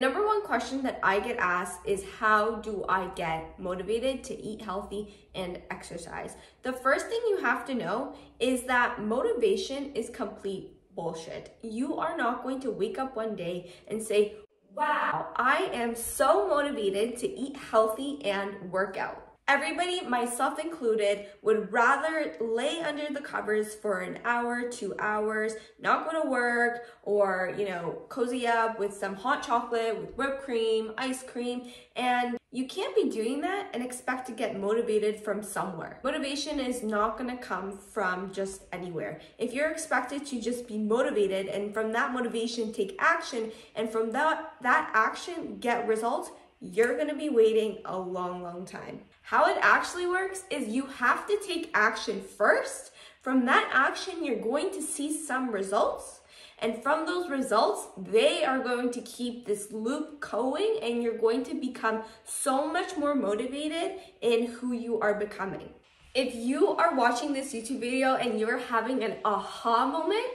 Number one question that I get asked is how do I get motivated to eat healthy and exercise? The first thing you have to know is that motivation is complete bullshit. You are not going to wake up one day and say, wow, I am so motivated to eat healthy and work out. Everybody, myself included, would rather lay under the covers for an hour, two hours, not go to work, or, you know, cozy up with some hot chocolate, with whipped cream, ice cream, and you can't be doing that and expect to get motivated from somewhere. Motivation is not gonna come from just anywhere. If you're expected to just be motivated and from that motivation take action, and from that, that action get results, you're gonna be waiting a long, long time. How it actually works is you have to take action first. From that action, you're going to see some results. And from those results, they are going to keep this loop going and you're going to become so much more motivated in who you are becoming. If you are watching this YouTube video and you're having an aha moment,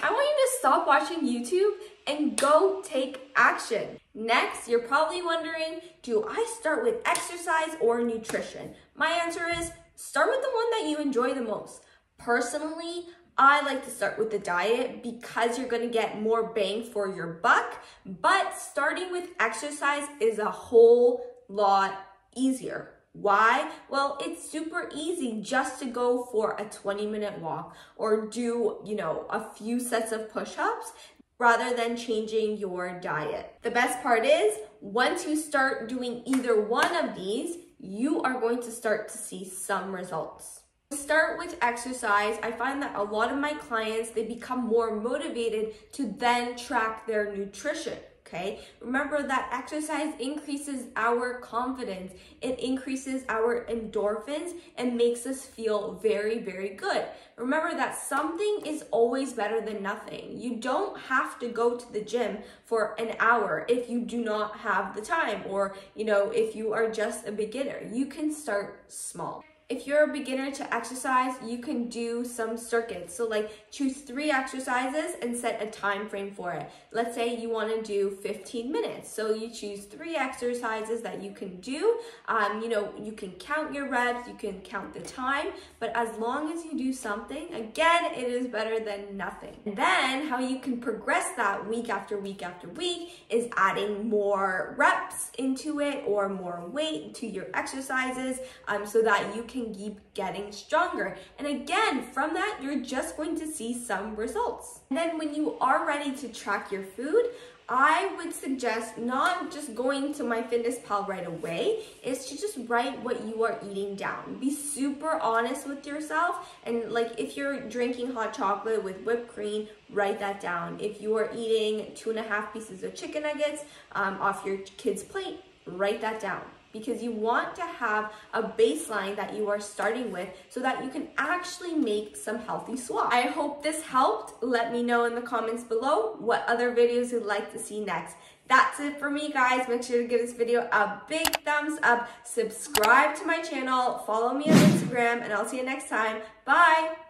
I want you to stop watching YouTube and go take action. Next, you're probably wondering, do I start with exercise or nutrition? My answer is start with the one that you enjoy the most. Personally, I like to start with the diet because you're gonna get more bang for your buck, but starting with exercise is a whole lot easier. Why? Well, it's super easy just to go for a 20 minute walk or do, you know, a few sets of push-ups rather than changing your diet. The best part is once you start doing either one of these, you are going to start to see some results. To start with exercise. I find that a lot of my clients, they become more motivated to then track their nutrition okay? Remember that exercise increases our confidence. It increases our endorphins and makes us feel very, very good. Remember that something is always better than nothing. You don't have to go to the gym for an hour if you do not have the time or, you know, if you are just a beginner. You can start small. If you're a beginner to exercise, you can do some circuits. So like choose three exercises and set a time frame for it. Let's say you wanna do 15 minutes. So you choose three exercises that you can do. Um, you know, you can count your reps, you can count the time, but as long as you do something, again, it is better than nothing. And then how you can progress that week after week after week is adding more reps into it or more weight to your exercises um, so that you can can keep getting stronger. And again, from that, you're just going to see some results. And then when you are ready to track your food, I would suggest not just going to my fitness pal right away, is to just write what you are eating down. Be super honest with yourself. And like if you're drinking hot chocolate with whipped cream, write that down. If you are eating two and a half pieces of chicken nuggets um, off your kid's plate, write that down because you want to have a baseline that you are starting with so that you can actually make some healthy swaps. I hope this helped. Let me know in the comments below what other videos you'd like to see next. That's it for me, guys. Make sure to give this video a big thumbs up. Subscribe to my channel. Follow me on Instagram, and I'll see you next time. Bye!